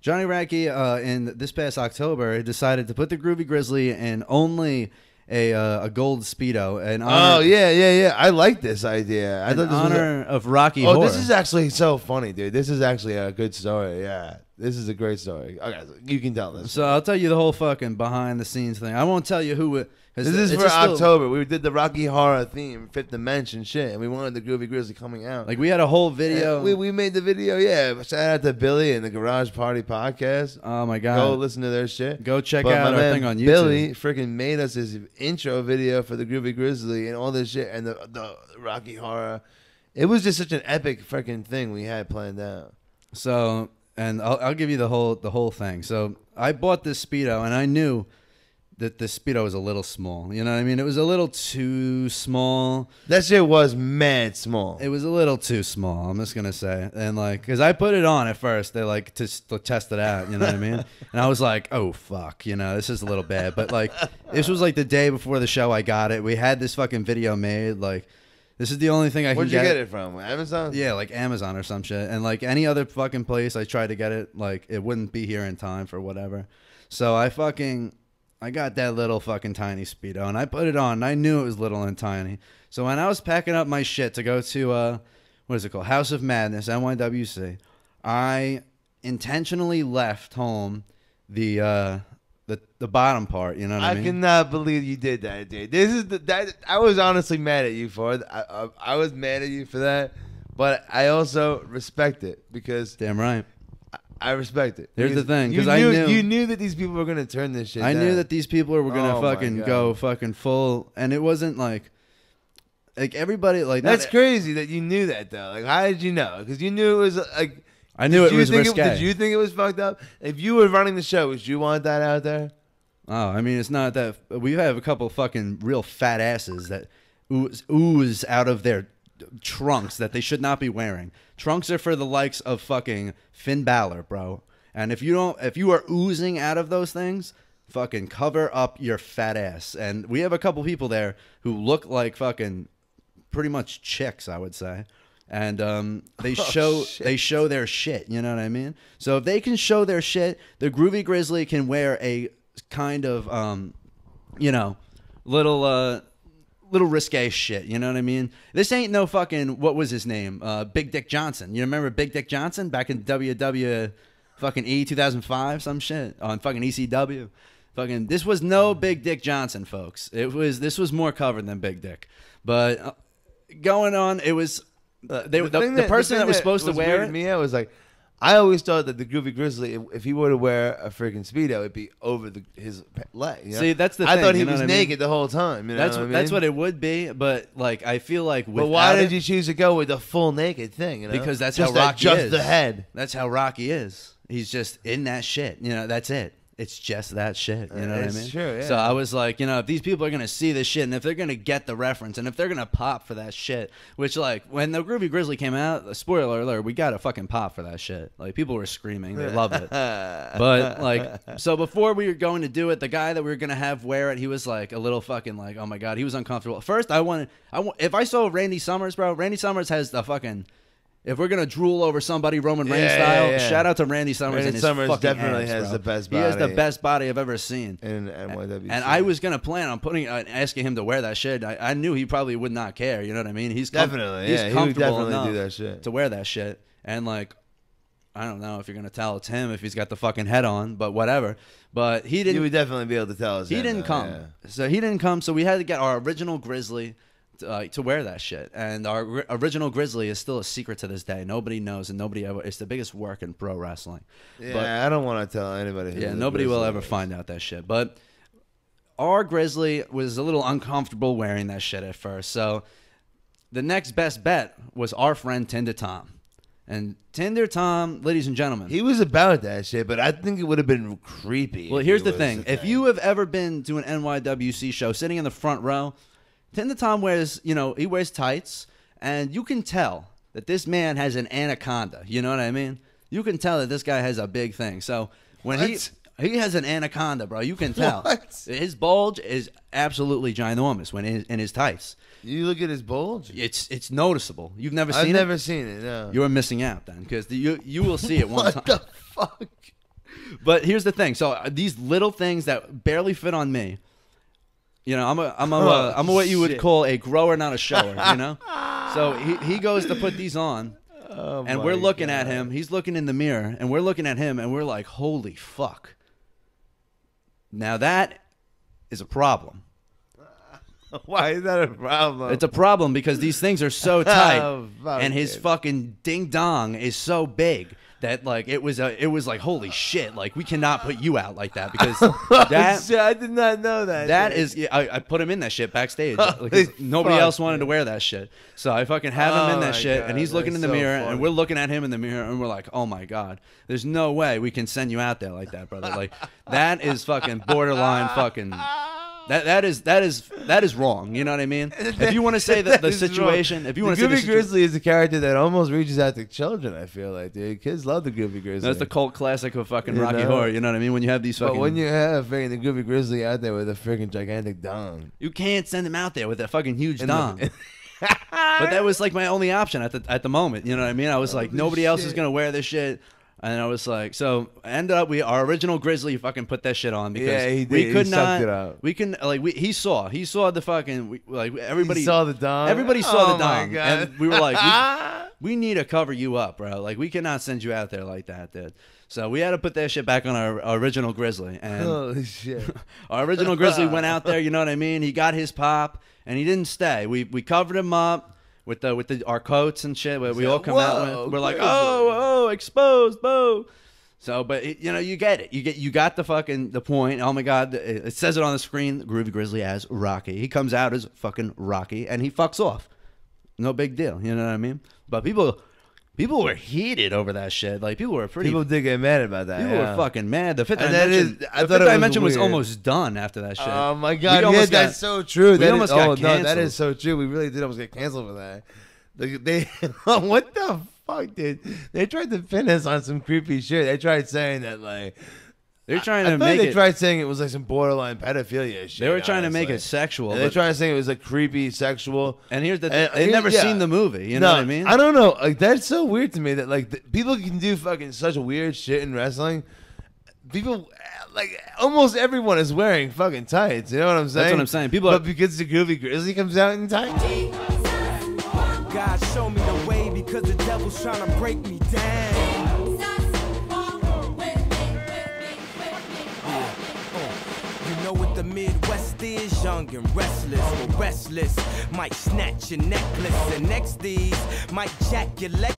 Johnny Radke uh, in this past October decided to put the Groovy Grizzly in only a uh, a gold speedo and honor, Oh yeah, yeah, yeah. I like this idea. I in thought this was a- honor of Rocky Oh, Horror. this is actually so funny, dude. This is actually a good story. Yeah, this is a great story. Okay, you can tell this. so I'll tell you the whole fucking behind the scenes thing. I won't tell you who. it- This is for October. We did the Rocky Horror theme, Fifth Dimension shit, and we wanted the Groovy Grizzly coming out. Like we had a whole And video. we we made the video. Yeah, shout out to Billy and the Garage Party podcast. oh my god, Go listen to their shit. Go check But out our thing on YouTube. Billy freaking made us his intro video for the Groovy Grizzly and all this shit and the the Rocky Horror. It was just such an epic freaking thing we had planned out. So, and I'll, I'll give you the whole the whole thing. So, I bought this speedo, and I knew that the speedo was a little small. You know what I mean? It was a little too small. That shit was mad small. It was a little too small. I'm just gonna say, and like, cause I put it on at first. They like to, to test it out. You know what I mean? And I was like, oh fuck, you know, this is a little bad. But like, this was like the day before the show. I got it. We had this fucking video made. Like, this is the only thing I can get. Where'd you get. get it from? Amazon? Yeah, like Amazon or some shit. And like any other fucking place I tried to get it, like it wouldn't be here in time for whatever. So I fucking I got that little fucking tiny speedo and I put it on and I knew it was little and tiny. So when I was packing up my shit to go to uh what is it called? House of Madness, NYWC, I intentionally left home the uh the the bottom part, you know what I, I mean? cannot believe you did that, dude. This is the that I was honestly mad at you for. I, I, I was mad at you for that, but I also respect it because Damn right. I, I respect it. Here's the thing, because I knew, you knew that these people were gonna turn this shit. I knew that these people were gonna Oh fucking go fucking full, and it wasn't like, like everybody like not- That's crazy that you knew that though. Like, how did you know? Because you knew it was like. I knew did it was risque. did you think it was fucked up? If you were running the show, would you want that out there? Oh, I mean, it's not that we have a couple fucking real fat asses that ooze, ooze out of their trunks that they should not be wearing. Trunks are for the likes of fucking Finn Balor, bro. And if you don't, if you are oozing out of those things, fucking cover up your fat ass. And we have a couple people there who look like fucking pretty much chicks, I would say. And um, they show shit. they show their shit. You know what I mean? So if they can show their shit, the Groovy Grizzly can wear a kind of um, you know, little uh, little risque shit. You know what I mean? This ain't no fucking what was his name? Uh, Big Dick Johnson. You remember Big Dick Johnson back in WW fucking E 2005 some shit on fucking ECW. Fucking this was no Big Dick Johnson, folks. It was this was more covered than Big Dick. But uh, going on, it was uh, they, the, the, thing person thing that was supposed to wear it. me out was like, I always thought that the Groovy Grizzly, if, if he were to wear a freaking speedo, it'd be over the, his leg. you know? See, that's the I thing, thought he was what I mean? naked the whole time. You know That's what I what, that's what it would be, but like I feel like But why did it- you choose to go with the full naked thing? You know? Because that's just how that- Rocky just is. the head. That's how Rocky is. He's just in that shit. You know, that's it. It's just that shit. You know what I mean? true, yeah. So I was like, you know, if these people are gonna see this shit, and if they're gonna get the reference, and if they're gonna pop for that shit, which like when the Groovy Grizzly came out, spoiler alert, we got a fucking pop for that shit. Like people were screaming, they loved it. But like, so before we were going to do it, the guy that we were gonna have wear it, he was like a little fucking like, oh my god, he was uncomfortable. First, I wanted, I wa- if I saw Randy Summers, bro, Randy Summers has the fucking. If we're gonna drool over somebody Roman Reigns style, yeah, yeah. shout out to Randy Summers. Randy and his Summers definitely has bro. the best body. He has the best body I've ever seen. in NYWC. And I was gonna plan on putting uh, asking him to wear that shit. I, I knew he probably would not care. You know what I mean? He's com- Definitely, he's yeah, he comfortable definitely enough do that shit. to wear that shit. And like, I don't know if you're gonna tell it's him if he's got the fucking head on, but whatever. But he didn't. You would definitely be able to tell us. he didn't though, come. yeah. So he didn't come. So we had to get our original Grizzly uh, to wear that shit. And our original Grizzly is still a secret to this day. Nobody knows, and nobody ever. It's the biggest work in pro wrestling. Yeah, But- I don't want to tell anybody. Yeah, nobody will ever is. find out that shit. But our Grizzly was a little uncomfortable wearing that shit at first. So the next best bet was our friend Tinder Tom. And Tinder Tom, ladies and gentlemen. He was about that shit, but I think it would have been creepy. well, here's he the thing. If thing. you have ever been to an NYWC show sitting in the front row, Tinder Tom wears, you know, he wears tights, and you can tell that this man has an anaconda. You know what I mean? You can tell that this guy has a big thing. So when he What? he has an anaconda, bro, you can tell. What? His bulge is absolutely ginormous when in, in his tights. you look at his bulge, It's it's noticeable. You've never seen I've seen never seen it. No. You're missing out then, because you you will see it one what time. What the fuck? but here's the thing. So uh, these little things that barely fit on me. You know, I'm a, I'm a, Oh, uh, I'm a what you would shit. call a grower, not a shower. You know, so he, he goes to put these on, Oh and we're looking at him. He's looking in the mirror, and we're looking at him, and we're like, "Holy fuck!" Now that is a problem. Why is that a problem? It's a problem because these things are so tight, Oh, and his it. fucking ding dong is so big that like it was a, it was like holy shit, like we cannot put you out like that because that I did not know that. that dude. is yeah, I, I put him in that shit backstage. Because nobody fuck, else wanted to wear that shit, so I fucking have him Oh in that shit, God, and he's looking in the so mirror, funny. and we're looking at him in the mirror, and we're like, oh my god, there's no way we can send you out there like that, brother. Like that is fucking borderline fucking. That, that is that is that is wrong. You know what I mean? If you want to say that the situation, if you want to say the situ- Grizzly is a character that almost reaches out to children. I feel like, dude, kids love the Goofy Grizzly. That's the cult classic of fucking You Rocky know? Horror. You know what I mean? When you have these fucking, But when you have freaking the Goofy Grizzly out there with a freaking gigantic dong, you can't send him out there with a fucking huge In the- dong. but that was like my only option at the at the moment. You know what I mean? I was like, nobody else is shit. gonna wear this shit. And I was like, so ended up we our original Grizzly fucking put that shit on because Yeah, he we could He not it out. we can like we he saw he saw the fucking we, like everybody He saw the dong. everybody saw Oh the dong and we were like we, we need to cover you up, bro. Like we cannot send you out there like that, dude. So we had to put that shit back on our, our original Grizzly and. Holy shit! Our original Grizzly went out there, you know what I mean? He got his pop and he didn't stay. We we covered him up with the with the our coats and shit. We, we all come out with. We're like, Grizzly. oh, oh exposed, Bo. So, but it- you know, you get it. You get you got the fucking the point. Oh my god, it, it says it on the screen. Groovy Grizzly as Rocky. He comes out as fucking Rocky and he fucks off. No big deal. You know what I mean? But people people were heated over that shit. Like people were pretty. People did get mad about that. People yeah. were fucking mad. The fifth And dimension, is- I the thought fifth it was dimension was almost done after that shit. Oh my god! Yeah, almost that's so true. we That is- almost got oh no, that canceled. is so true. We really did almost get canceled for that. They, they what the fuck, dude? They tried to pin us on some creepy shit. They tried saying that like They're trying I to like make they it. tried saying it was like some borderline pedophilia shit. they were trying to make it sexual. And they're trying to say it was like creepy, sexual. and here's the And they've never yeah. seen the movie. You know what I mean? I don't know. Like that's so weird to me that like th- people can do fucking such weird shit in wrestling. People like almost everyone is wearing fucking tights. You know what I'm saying? That's what I'm saying. People but are- because the Groovy Grizzly comes out in tights. God show me the way because the devil's trying to break me down. Uh, uh, you know what the Midwest is? Young and restless, but restless. Might snatch your necklace, and next these might jack your leg.